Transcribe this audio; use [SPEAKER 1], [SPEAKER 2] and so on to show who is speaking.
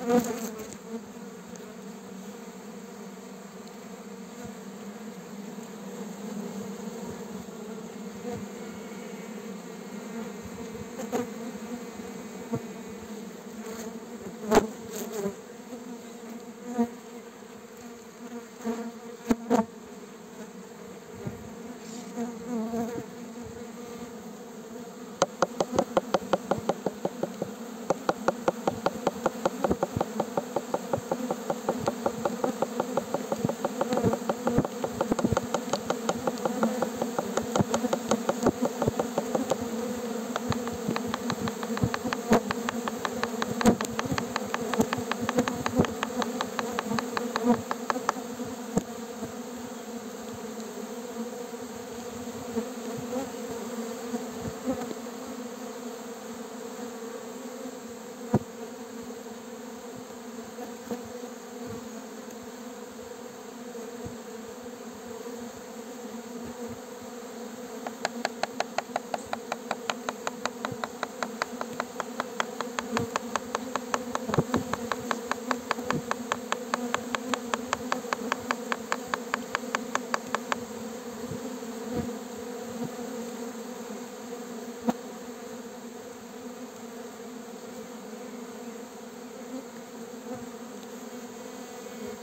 [SPEAKER 1] Mm-hmm.